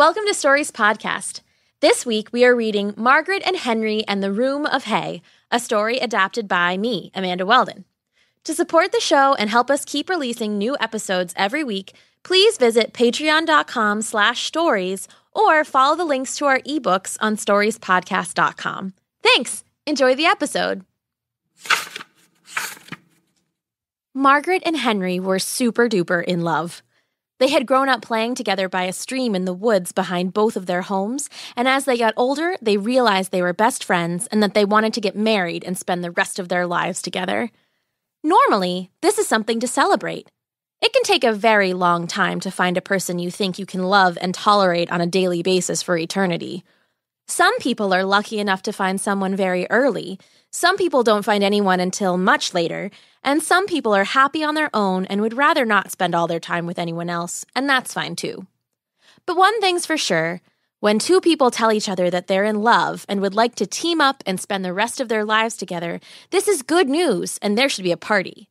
Welcome to Stories Podcast. This week we are reading Margaret and Henry and the Room of Hay, a story adapted by me, Amanda Weldin. To support the show and help us keep releasing new episodes every week, please visit patreon.com slash stories or follow the links to our ebooks on storiespodcast.com. Thanks! Enjoy the episode. Margaret and Henry were super duper in love. They had grown up playing together by a stream in the woods behind both of their homes, and as they got older, they realized they were best friends and that they wanted to get married and spend the rest of their lives together. Normally, this is something to celebrate. It can take a very long time to find a person you think you can love and tolerate on a daily basis for eternity. Some people are lucky enough to find someone very early, some people don't find anyone until much later, and some people are happy on their own and would rather not spend all their time with anyone else, and that's fine too. But one thing's for sure when two people tell each other that they're in love and would like to team up and spend the rest of their lives together, this is good news and there should be a party.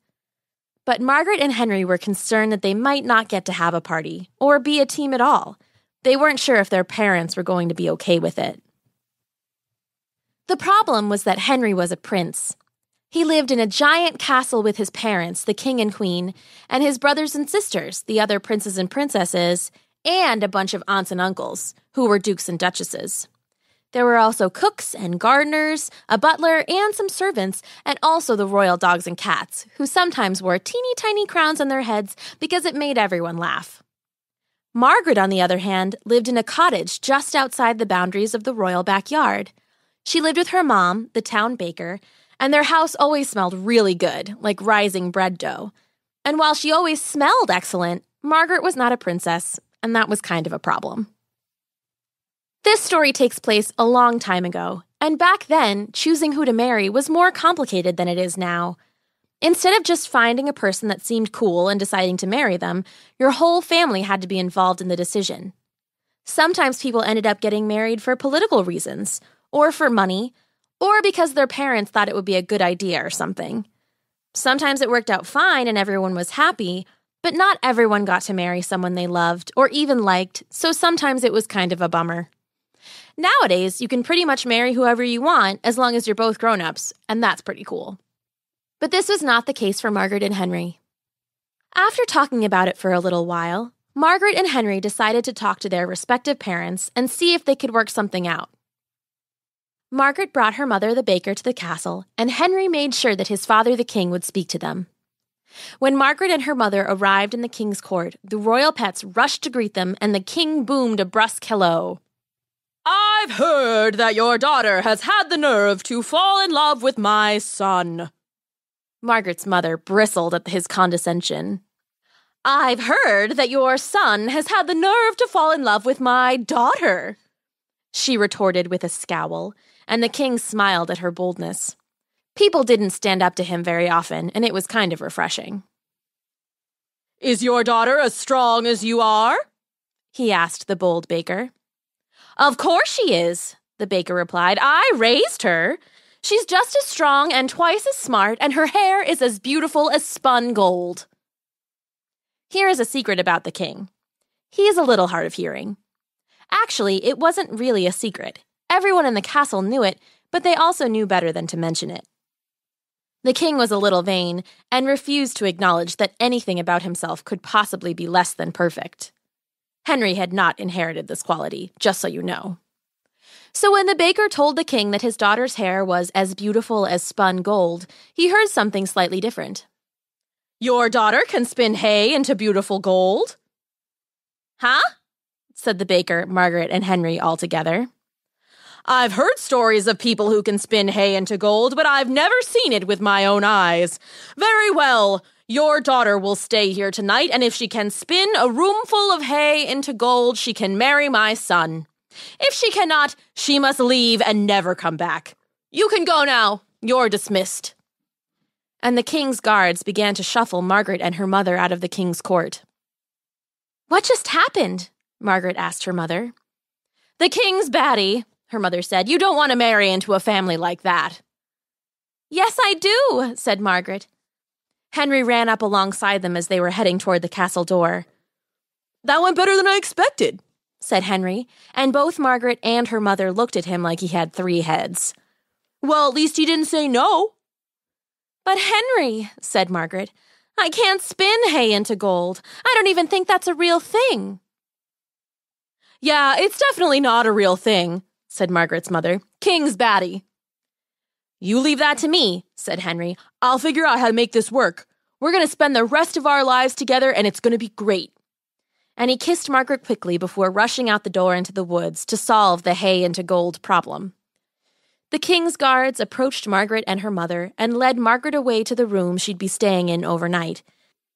But Margaret and Henry were concerned that they might not get to have a party or be a team at all. They weren't sure if their parents were going to be okay with it. The problem was that Henry was a prince. He lived in a giant castle with his parents, the king and queen, and his brothers and sisters, the other princes and princesses, and a bunch of aunts and uncles, who were dukes and duchesses. There were also cooks and gardeners, a butler, and some servants, and also the royal dogs and cats, who sometimes wore teeny tiny crowns on their heads because it made everyone laugh. Margaret, on the other hand, lived in a cottage just outside the boundaries of the royal backyard. She lived with her mom, the town baker, and their house always smelled really good, like rising bread dough. And while she always smelled excellent, Margaret was not a princess, and that was kind of a problem. This story takes place a long time ago, and back then, choosing who to marry was more complicated than it is now. Instead of just finding a person that seemed cool and deciding to marry them, your whole family had to be involved in the decision. Sometimes people ended up getting married for political reasons, or for money, or because their parents thought it would be a good idea or something. Sometimes it worked out fine and everyone was happy, but not everyone got to marry someone they loved or even liked, so sometimes it was kind of a bummer. Nowadays, you can pretty much marry whoever you want as long as you're both grown ups, and that's pretty cool. But this was not the case for Margaret and Henry. After talking about it for a little while, Margaret and Henry decided to talk to their respective parents and see if they could work something out. Margaret brought her mother, the baker, to the castle, and Henry made sure that his father, the king, would speak to them. When Margaret and her mother arrived in the king's court, the royal pets rushed to greet them, and the king boomed a brusque hello. I've heard that your daughter has had the nerve to fall in love with my son. Margaret's mother bristled at his condescension. I've heard that your son has had the nerve to fall in love with my daughter, she retorted with a scowl, and the king smiled at her boldness. People didn't stand up to him very often, and it was kind of refreshing. Is your daughter as strong as you are? he asked the bold baker. Of course she is, the baker replied. I raised her. She's just as strong and twice as smart, and her hair is as beautiful as spun gold. Here is a secret about the king. He is a little hard of hearing. Actually, it wasn't really a secret. Everyone in the castle knew it, but they also knew better than to mention it. The king was a little vain and refused to acknowledge that anything about himself could possibly be less than perfect. Henry had not inherited this quality, just so you know. So when the baker told the king that his daughter's hair was as beautiful as spun gold, he heard something slightly different. Your daughter can spin hay into beautiful gold? Huh? said the baker, Margaret, and Henry all together. I've heard stories of people who can spin hay into gold, but I've never seen it with my own eyes. Very well. Your daughter will stay here tonight, and if she can spin a roomful of hay into gold, she can marry my son. If she cannot, she must leave and never come back. You can go now. You're dismissed. And the king's guards began to shuffle Margaret and her mother out of the king's court. What just happened? Margaret asked her mother. The king's baddie, her mother said. You don't want to marry into a family like that. Yes, I do, said Margaret. Henry ran up alongside them as they were heading toward the castle door. That went better than I expected, said Henry, and both Margaret and her mother looked at him like he had three heads. Well, at least he didn't say no. But Henry, said Margaret, I can't spin hay into gold. I don't even think that's a real thing. Yeah, it's definitely not a real thing, said Margaret's mother. King's batty. You leave that to me, said Henry. I'll figure out how to make this work. We're going to spend the rest of our lives together, and it's going to be great. And he kissed Margaret quickly before rushing out the door into the woods to solve the hay into gold problem. The king's guards approached Margaret and her mother and led Margaret away to the room she'd be staying in overnight.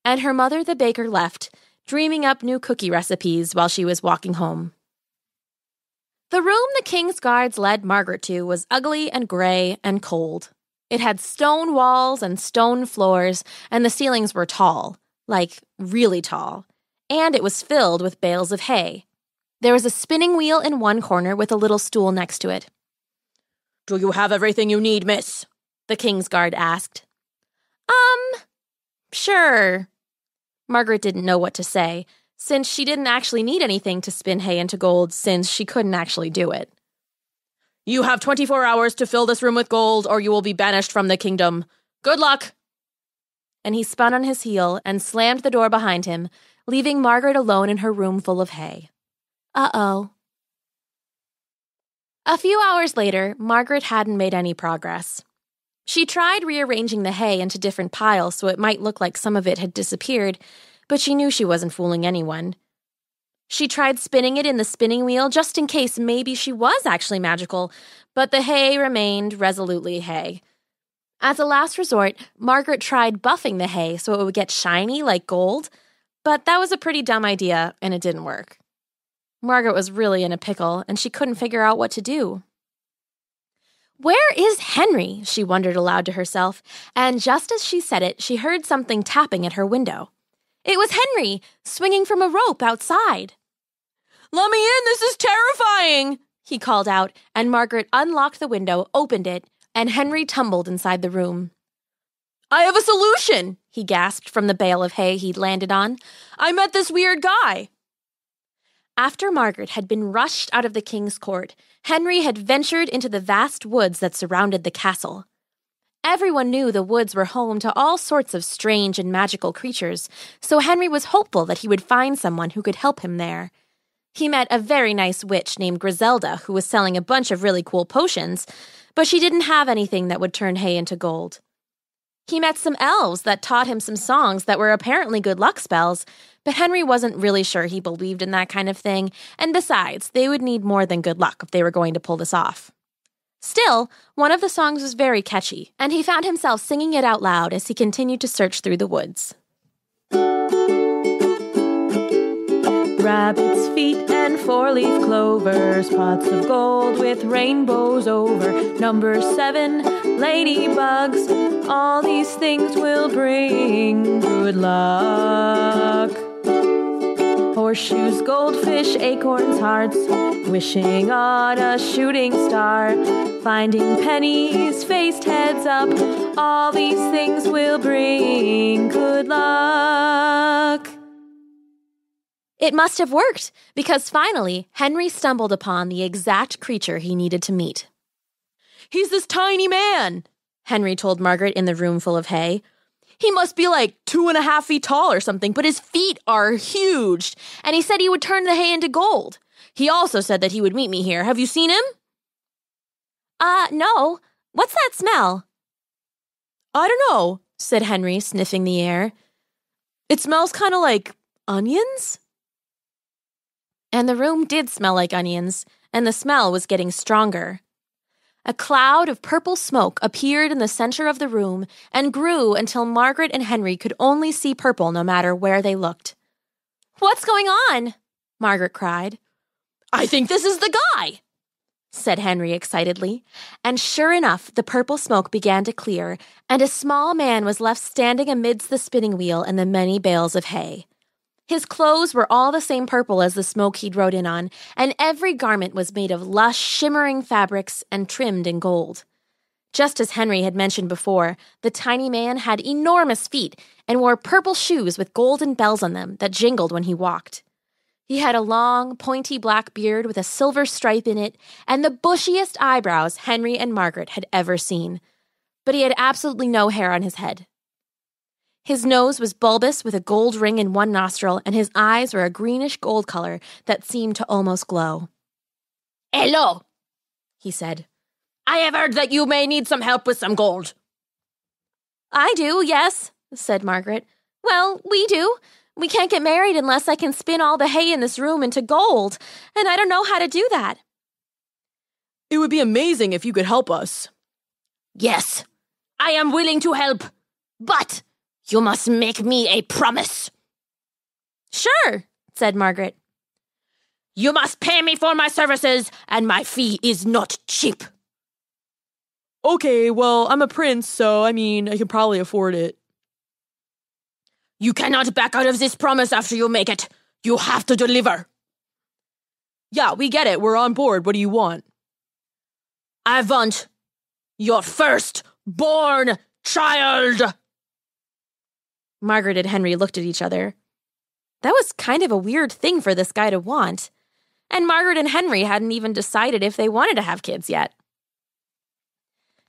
And her mother, the baker, left, dreaming up new cookie recipes while she was walking home. The room the king's guards led Margaret to was ugly and gray and cold. It had stone walls and stone floors, and the ceilings were tall, like really tall, and it was filled with bales of hay. There was a spinning wheel in one corner with a little stool next to it. Do you have everything you need, miss? The king's guard asked. Um, sure. Margaret didn't know what to say, since she didn't actually need anything to spin hay into gold, since she couldn't actually do it. You have 24 hours to fill this room with gold, or you will be banished from the kingdom. Good luck! And he spun on his heel and slammed the door behind him, leaving Margaret alone in her room full of hay. Uh oh. A few hours later, Margaret hadn't made any progress. She tried rearranging the hay into different piles so it might look like some of it had disappeared, but she knew she wasn't fooling anyone. She tried spinning it in the spinning wheel just in case maybe she was actually magical, but the hay remained resolutely hay. As a last resort, Margaret tried buffing the hay so it would get shiny like gold, but that was a pretty dumb idea and it didn't work. Margaret was really in a pickle and she couldn't figure out what to do. Where is Henry? she wondered aloud to herself, and just as she said it, she heard something tapping at her window. It was Henry, swinging from a rope outside. Let me in, this is terrifying, he called out, and Margaret unlocked the window, opened it, and Henry tumbled inside the room. I have a solution, he gasped from the bale of hay he'd landed on. I met this weird guy. After Margaret had been rushed out of the king's court, Henry had ventured into the vast woods that surrounded the castle. Everyone knew the woods were home to all sorts of strange and magical creatures, so Henry was hopeful that he would find someone who could help him there. He met a very nice witch named Griselda who was selling a bunch of really cool potions, but she didn't have anything that would turn hay into gold. He met some elves that taught him some songs that were apparently good luck spells, but Henry wasn't really sure he believed in that kind of thing, and besides, they would need more than good luck if they were going to pull this off. Still, one of the songs was very catchy, and he found himself singing it out loud as he continued to search through the woods. Rabbit's feet and four leaf clovers, pots of gold with rainbows over. Number seven, ladybugs, all these things will bring good luck. Horseshoes, goldfish, acorns, hearts, wishing on a shooting star. Finding pennies, faced heads up, all these things will bring good luck. It must have worked, because finally, Henry stumbled upon the exact creature he needed to meet. He's this tiny man, Henry told Margaret in the room full of hay. He must be like two and a half feet tall or something, but his feet are huge. And he said he would turn the hay into gold. He also said that he would meet me here. Have you seen him? Uh, no. What's that smell? I don't know, said Henry, sniffing the air. It smells kind of like onions. And the room did smell like onions, and the smell was getting stronger. A cloud of purple smoke appeared in the center of the room and grew until Margaret and Henry could only see purple no matter where they looked. What's going on? Margaret cried. I think this is the guy, said Henry excitedly. And sure enough, the purple smoke began to clear, and a small man was left standing amidst the spinning wheel and the many bales of hay. His clothes were all the same purple as the smoke he'd rode in on, and every garment was made of lush, shimmering fabrics and trimmed in gold. Just as Henry had mentioned before, the tiny man had enormous feet and wore purple shoes with golden bells on them that jingled when he walked. He had a long, pointy black beard with a silver stripe in it and the bushiest eyebrows Henry and Margaret had ever seen. But he had absolutely no hair on his head. His nose was bulbous with a gold ring in one nostril, and his eyes were a greenish gold color that seemed to almost glow. Hello, he said. I have heard that you may need some help with some gold. I do, yes, said Margaret. Well, we do. We can't get married unless I can spin all the hay in this room into gold, and I don't know how to do that. It would be amazing if you could help us. Yes, I am willing to help, but you must make me a promise. Sure, said Margaret. You must pay me for my services, and my fee is not cheap. Okay, well, I'm a prince, so I mean, I can probably afford it. You cannot back out of this promise after you make it. You have to deliver. Yeah, we get it. We're on board. What do you want? I want your first born child. Margaret and Henry looked at each other. That was kind of a weird thing for this guy to want. And Margaret and Henry hadn't even decided if they wanted to have kids yet.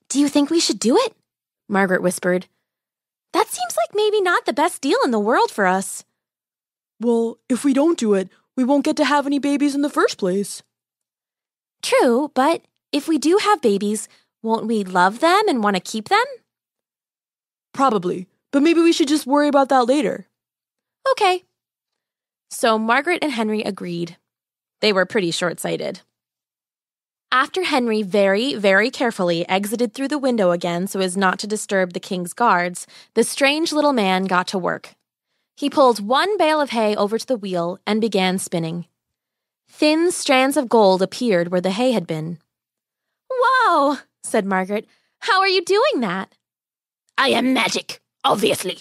Do you think we should do it? Margaret whispered. That seems like maybe not the best deal in the world for us. Well, if we don't do it, we won't get to have any babies in the first place. True, but if we do have babies, won't we love them and want to keep them? Probably, but maybe we should just worry about that later. Okay. So Margaret and Henry agreed. They were pretty short sighted. After Henry very, very carefully exited through the window again so as not to disturb the king's guards, the strange little man got to work. He pulled one bale of hay over to the wheel and began spinning. Thin strands of gold appeared where the hay had been. Whoa, said Margaret. How are you doing that? I am magic, obviously,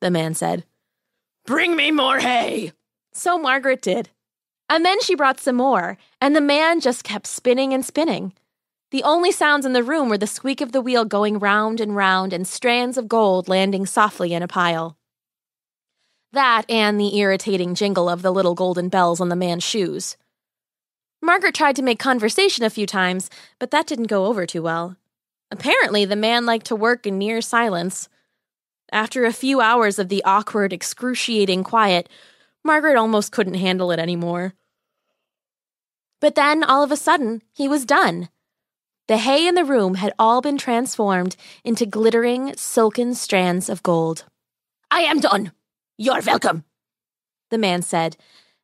the man said. Bring me more hay. So Margaret did. And then she brought some more, and the man just kept spinning and spinning. The only sounds in the room were the squeak of the wheel going round and round and strands of gold landing softly in a pile. That and the irritating jingle of the little golden bells on the man's shoes. Margaret tried to make conversation a few times, but that didn't go over too well. Apparently, the man liked to work in near silence. After a few hours of the awkward, excruciating quiet, Margaret almost couldn't handle it anymore. But then, all of a sudden, he was done. The hay in the room had all been transformed into glittering, silken strands of gold. I am done. You're welcome, the man said,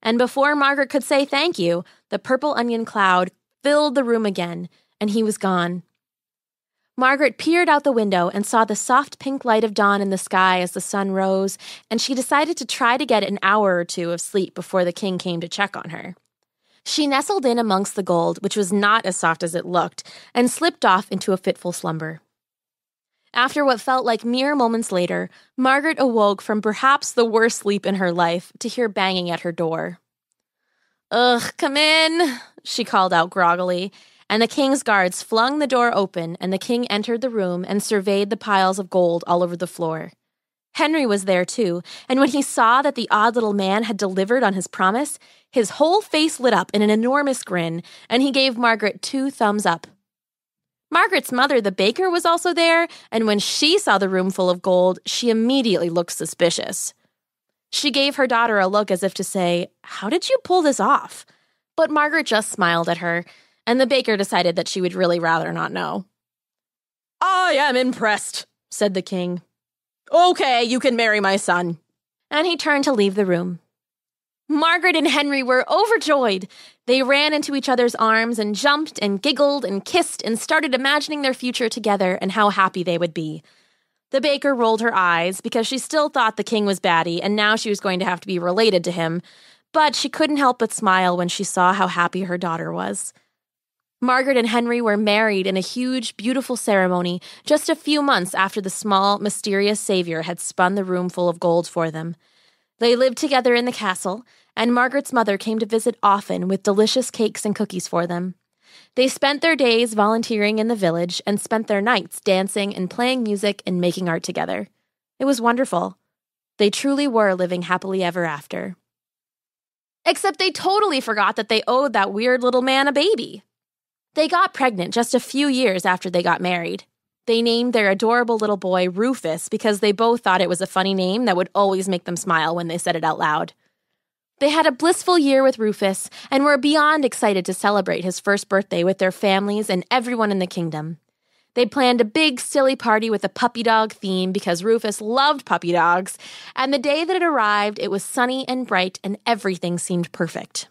and before Margaret could say thank you, the purple onion cloud filled the room again, and he was gone. Margaret peered out the window and saw the soft pink light of dawn in the sky as the sun rose, and she decided to try to get an hour or two of sleep before the king came to check on her. She nestled in amongst the gold, which was not as soft as it looked, and slipped off into a fitful slumber. After what felt like mere moments later, Margaret awoke from perhaps the worst sleep in her life to hear banging at her door. Ugh, come in, she called out groggily, and the king's guards flung the door open, and the king entered the room and surveyed the piles of gold all over the floor. Henry was there too, and when he saw that the odd little man had delivered on his promise, his whole face lit up in an enormous grin, and he gave Margaret two thumbs up. Margaret's mother, the baker, was also there, and when she saw the room full of gold, she immediately looked suspicious. She gave her daughter a look as if to say, How did you pull this off? But Margaret just smiled at her, and the baker decided that she would really rather not know. I am impressed, said the king. Okay, you can marry my son. And he turned to leave the room. Margaret and Henry were overjoyed. They ran into each other's arms and jumped and giggled and kissed and started imagining their future together and how happy they would be. The baker rolled her eyes because she still thought the king was batty and now she was going to have to be related to him, but she couldn't help but smile when she saw how happy her daughter was. Margaret and Henry were married in a huge, beautiful ceremony just a few months after the small, mysterious savior had spun the room full of gold for them. They lived together in the castle, and Margaret's mother came to visit often with delicious cakes and cookies for them. They spent their days volunteering in the village and spent their nights dancing and playing music and making art together. It was wonderful. They truly were living happily ever after. Except they totally forgot that they owed that weird little man a baby. They got pregnant just a few years after they got married. They named their adorable little boy Rufus because they both thought it was a funny name that would always make them smile when they said it out loud. They had a blissful year with Rufus and were beyond excited to celebrate his first birthday with their families and everyone in the kingdom. They planned a big, silly party with a puppy dog theme because Rufus loved puppy dogs, and the day that it arrived, it was sunny and bright and everything seemed perfect.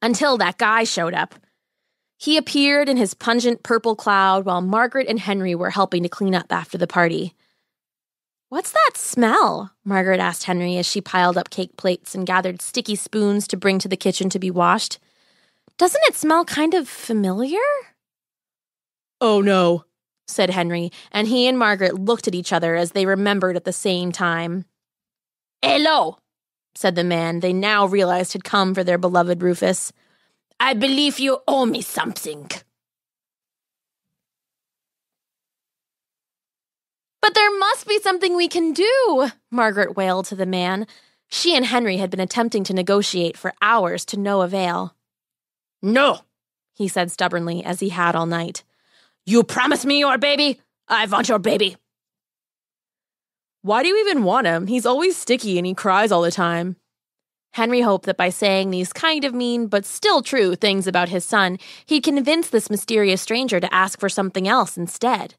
Until that guy showed up. He appeared in his pungent purple cloud while Margaret and Henry were helping to clean up after the party. What's that smell? Margaret asked Henry as she piled up cake plates and gathered sticky spoons to bring to the kitchen to be washed. Doesn't it smell kind of familiar? Oh no, said Henry, and he and Margaret looked at each other as they remembered at the same time. Hello, said the man they now realized had come for their beloved Rufus. I believe you owe me something. But there must be something we can do, Margaret wailed to the man. She and Henry had been attempting to negotiate for hours to no avail. No, he said stubbornly, as he had all night. You promise me your baby? I want your baby. Why do you even want him? He's always sticky and he cries all the time. Henry hoped that by saying these kind of mean but still true things about his son, he'd convince this mysterious stranger to ask for something else instead.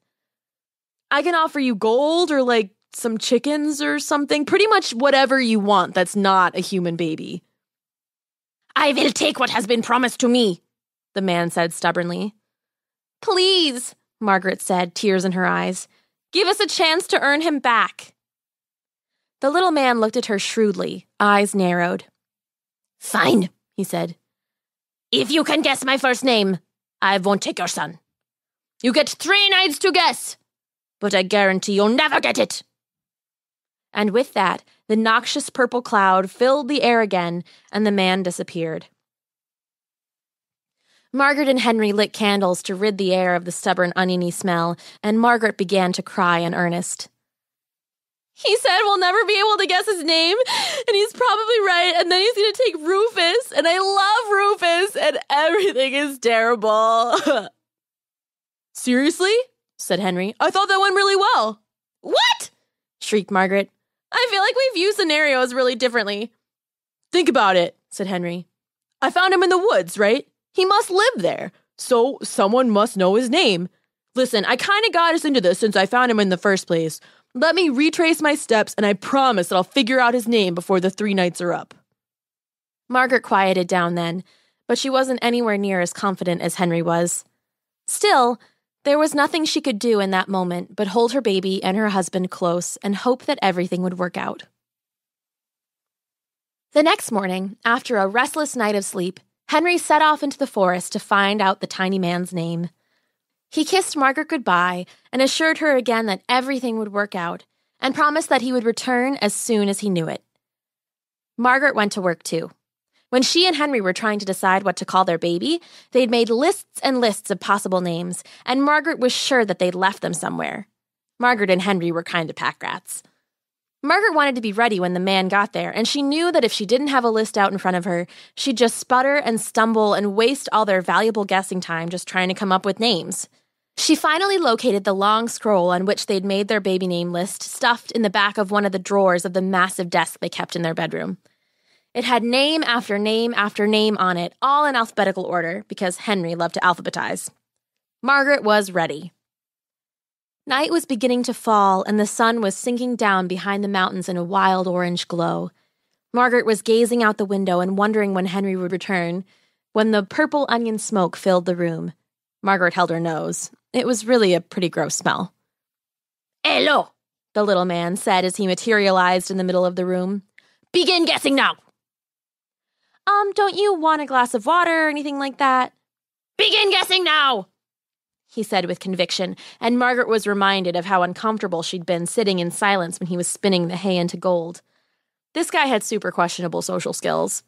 I can offer you gold or like some chickens or something, pretty much whatever you want that's not a human baby. I will take what has been promised to me, the man said stubbornly. Please, Margaret said, tears in her eyes. Give us a chance to earn him back. The little man looked at her shrewdly, eyes narrowed. Fine, he said. If you can guess my first name, I won't take your son. You get three nights to guess, but I guarantee you'll never get it. And with that, the noxious purple cloud filled the air again, and the man disappeared. Margaret and Henry lit candles to rid the air of the stubborn, oniony smell, and Margaret began to cry in earnest. He said we'll never be able to guess his name, and he's probably right, and then he's gonna take Rufus, and I love Rufus, and everything is terrible. Seriously? said Henry. I thought that went really well. What? shrieked Margaret. I feel like we view scenarios really differently. Think about it, said Henry. I found him in the woods, right? He must live there, so someone must know his name. Listen, I kind of got us into this since I found him in the first place, let me retrace my steps, and I promise that I'll figure out his name before the three nights are up. Margaret quieted down then, but she wasn't anywhere near as confident as Henry was. Still, there was nothing she could do in that moment but hold her baby and her husband close and hope that everything would work out. The next morning, after a restless night of sleep, Henry set off into the forest to find out the tiny man's name. He kissed Margaret goodbye and assured her again that everything would work out, and promised that he would return as soon as he knew it. Margaret went to work too. When she and Henry were trying to decide what to call their baby, they'd made lists and lists of possible names, and Margaret was sure that they'd left them somewhere. Margaret and Henry were kind of pack rats. Margaret wanted to be ready when the man got there, and she knew that if she didn't have a list out in front of her, she'd just sputter and stumble and waste all their valuable guessing time just trying to come up with names. She finally located the long scroll on which they'd made their baby name list stuffed in the back of one of the drawers of the massive desk they kept in their bedroom. It had name after name after name on it, all in alphabetical order, because Henry loved to alphabetize. Margaret was ready. Night was beginning to fall, and the sun was sinking down behind the mountains in a wild orange glow. Margaret was gazing out the window and wondering when Henry would return, when the purple onion smoke filled the room. Margaret held her nose. It was really a pretty gross smell. Hello, the little man said as he materialized in the middle of the room. Begin guessing now. Um, don't you want a glass of water or anything like that? Begin guessing now, he said with conviction, and Margaret was reminded of how uncomfortable she'd been sitting in silence when he was spinning the hay into gold. This guy had super questionable social skills.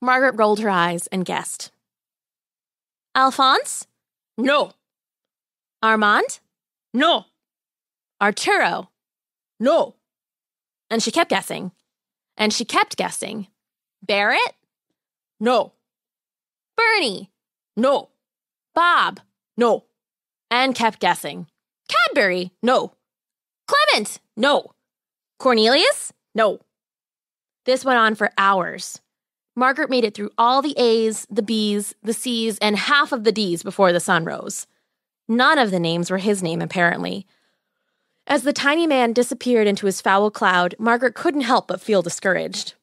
Margaret rolled her eyes and guessed. Alphonse? No. Armand? No. Arturo? No. And she kept guessing. And she kept guessing. Barrett? No. Bernie? No. Bob? No. And kept guessing. Cadbury? No. Clement? No. Cornelius? No. This went on for hours. Margaret made it through all the A's, the B's, the C's, and half of the D's before the sun rose. None of the names were his name, apparently. As the tiny man disappeared into his foul cloud, Margaret couldn't help but feel discouraged.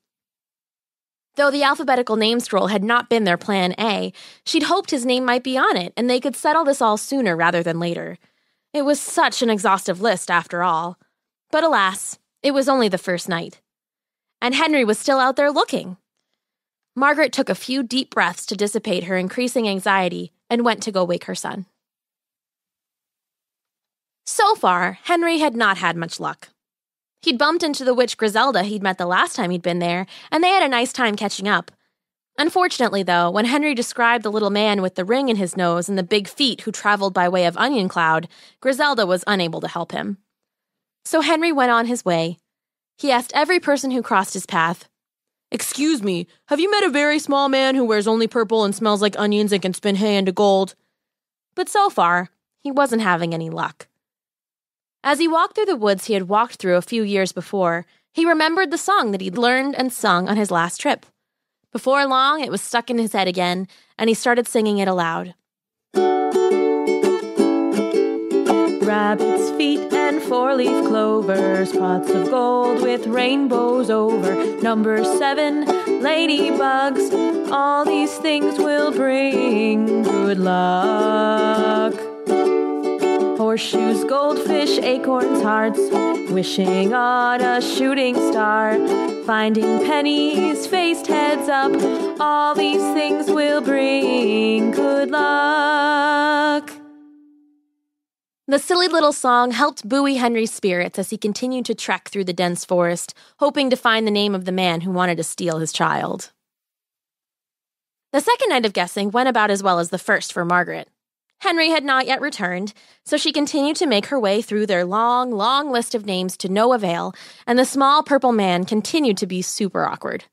Though the alphabetical name scroll had not been their plan A, she'd hoped his name might be on it and they could settle this all sooner rather than later. It was such an exhaustive list, after all. But alas, it was only the first night. And Henry was still out there looking. Margaret took a few deep breaths to dissipate her increasing anxiety and went to go wake her son. So far, Henry had not had much luck. He'd bumped into the witch Griselda he'd met the last time he'd been there, and they had a nice time catching up. Unfortunately, though, when Henry described the little man with the ring in his nose and the big feet who traveled by way of Onion Cloud, Griselda was unable to help him. So Henry went on his way. He asked every person who crossed his path, Excuse me, have you met a very small man who wears only purple and smells like onions and can spin hay into gold? But so far, he wasn't having any luck. As he walked through the woods he had walked through a few years before, he remembered the song that he'd learned and sung on his last trip. Before long, it was stuck in his head again, and he started singing it aloud. Rabbit's feet and four leaf clovers, pots of gold with rainbows over. Number seven, ladybugs, all these things will bring good luck. Horseshoes, goldfish, acorns, hearts, wishing on a shooting star. Finding pennies, faced heads up, all these things will bring good luck. The silly little song helped buoy Henry's spirits as he continued to trek through the dense forest, hoping to find the name of the man who wanted to steal his child. The second night of guessing went about as well as the first for Margaret. Henry had not yet returned, so she continued to make her way through their long, long list of names to no avail, and the small purple man continued to be super awkward.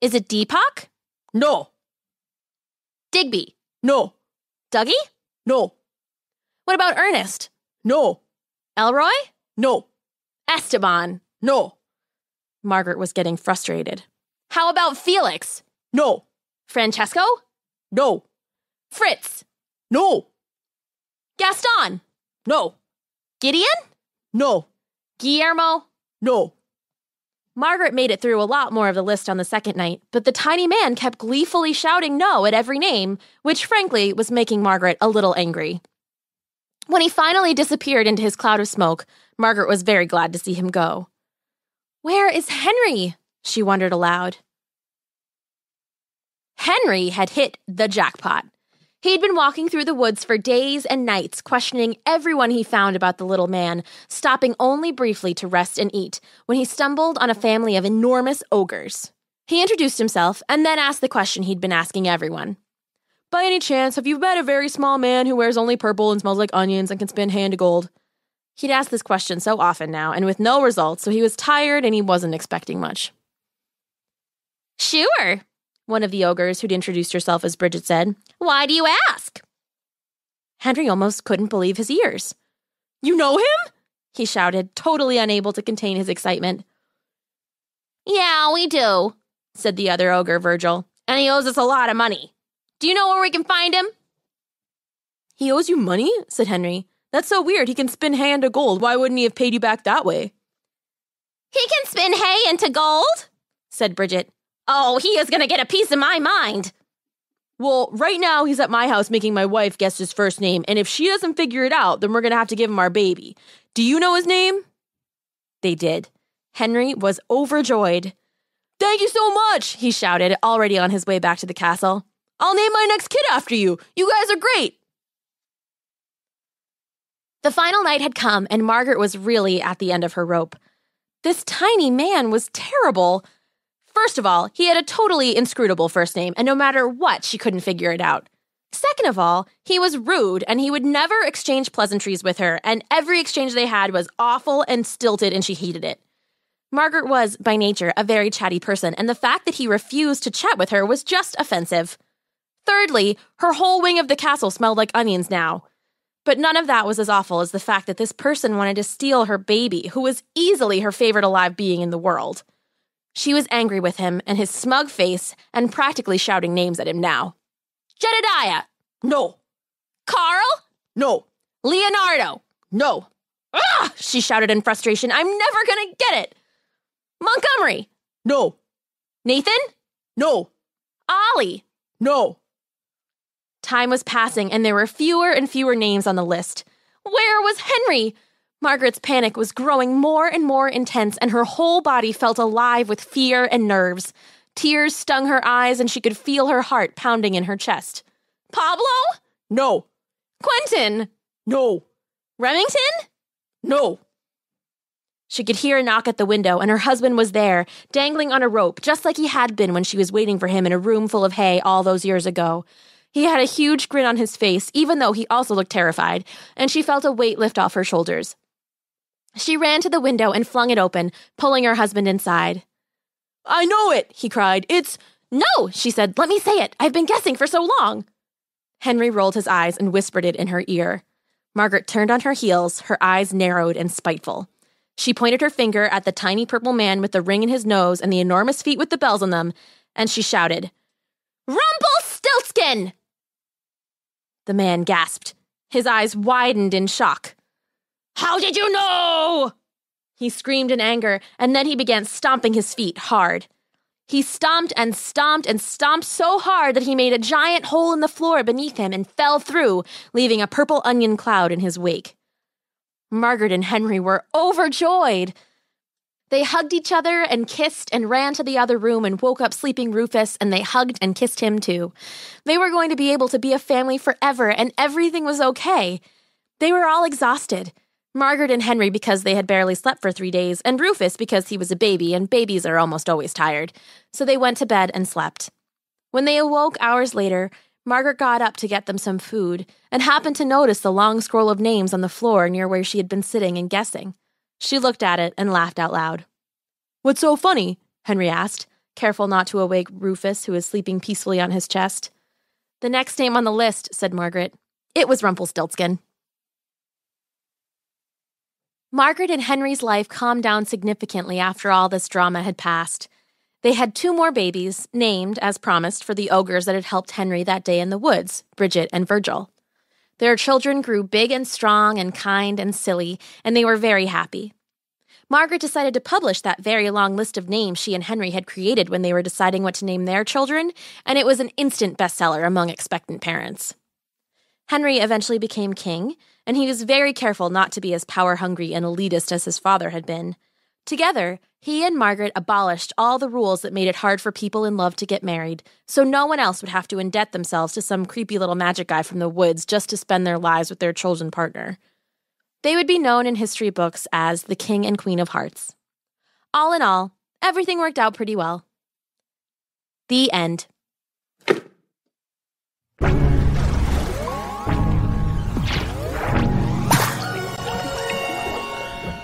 Is it Deepak? No. Digby? No. Dougie? No. What about Ernest? No. Elroy? No. Esteban? No. Margaret was getting frustrated. How about Felix? No. Francesco? No. Fritz? No. Gaston? No. Gideon? No. Guillermo? No. Margaret made it through a lot more of the list on the second night, but the tiny man kept gleefully shouting no at every name, which frankly was making Margaret a little angry. When he finally disappeared into his cloud of smoke, Margaret was very glad to see him go. Where is Henry? she wondered aloud. Henry had hit the jackpot. He'd been walking through the woods for days and nights, questioning everyone he found about the little man, stopping only briefly to rest and eat, when he stumbled on a family of enormous ogres. He introduced himself and then asked the question he'd been asking everyone. By any chance, have you met a very small man who wears only purple and smells like onions and can spin hay into gold? He'd asked this question so often now, and with no results, so he was tired and he wasn't expecting much. Sure, one of the ogres who'd introduced herself as Bridget said. Why do you ask? Henry almost couldn't believe his ears. You know him? He shouted, totally unable to contain his excitement. Yeah, we do, said the other ogre, Virgil, and he owes us a lot of money. Do you know where we can find him? He owes you money? said Henry. That's so weird. He can spin hay into gold. Why wouldn't he have paid you back that way? He can spin hay into gold, said Bridget. Oh, he is going to get a piece of my mind. Well, right now he's at my house making my wife guess his first name, and if she doesn't figure it out, then we're going to have to give him our baby. Do you know his name? They did. Henry was overjoyed. Thank you so much, he shouted, already on his way back to the castle. I'll name my next kid after you. You guys are great. The final night had come, and Margaret was really at the end of her rope. This tiny man was terrible. First of all, he had a totally inscrutable first name, and no matter what, she couldn't figure it out. Second of all, he was rude, and he would never exchange pleasantries with her, and every exchange they had was awful and stilted, and she hated it. Margaret was, by nature, a very chatty person, and the fact that he refused to chat with her was just offensive. Thirdly, her whole wing of the castle smelled like onions now. But none of that was as awful as the fact that this person wanted to steal her baby, who was easily her favorite alive being in the world. She was angry with him and his smug face and practically shouting names at him now. Jedediah! No. Karl? No. Leonardo? No. Ah! She shouted in frustration. I'm never gonna get it. Montgomery? No. Nathan? No. Ollie? No. Time was passing, and there were fewer and fewer names on the list. Where was Henry? Margaret's panic was growing more and more intense, and her whole body felt alive with fear and nerves. Tears stung her eyes, and she could feel her heart pounding in her chest. Pablo? No. Quentin? No. Remington? No. She could hear a knock at the window, and her husband was there, dangling on a rope, just like he had been when she was waiting for him in a room full of hay all those years ago. He had a huge grin on his face, even though he also looked terrified, and she felt a weight lift off her shoulders. She ran to the window and flung it open, pulling her husband inside. I know it, he cried. It's. No, she said. Let me say it. I've been guessing for so long. Henry rolled his eyes and whispered it in her ear. Margaret turned on her heels, her eyes narrowed and spiteful. She pointed her finger at the tiny purple man with the ring in his nose and the enormous feet with the bells on them, and she shouted, Rumpelstiltskin! The man gasped. His eyes widened in shock. How did you know? He screamed in anger, and then he began stomping his feet hard. He stomped and stomped and stomped so hard that he made a giant hole in the floor beneath him and fell through, leaving a purple onion cloud in his wake. Margaret and Henry were overjoyed. They hugged each other and kissed and ran to the other room and woke up sleeping Rufus, and they hugged and kissed him too. They were going to be able to be a family forever, and everything was okay. They were all exhausted. Margaret and Henry because they had barely slept for three days, and Rufus because he was a baby, and babies are almost always tired. So they went to bed and slept. When they awoke hours later, Margaret got up to get them some food and happened to notice the long scroll of names on the floor near where she had been sitting and guessing. She looked at it and laughed out loud. What's so funny? Henry asked, careful not to awake Rufus, who was sleeping peacefully on his chest. The next name on the list, said Margaret. It was Rumpelstiltskin. Margaret and Henry's life calmed down significantly after all this drama had passed. They had two more babies, named, as promised, for the ogres that had helped Henry that day in the woods Bridget and Virgil. Their children grew big and strong and kind and silly, and they were very happy. Margaret decided to publish that very long list of names she and Henry had created when they were deciding what to name their children, and it was an instant bestseller among expectant parents. Henry eventually became king, and he was very careful not to be as power hungry and elitist as his father had been. Together, he and Margaret abolished all the rules that made it hard for people in love to get married, so no one else would have to indebt themselves to some creepy little magic guy from the woods just to spend their lives with their chosen partner. They would be known in history books as the King and Queen of Hearts. All in all, everything worked out pretty well. The end.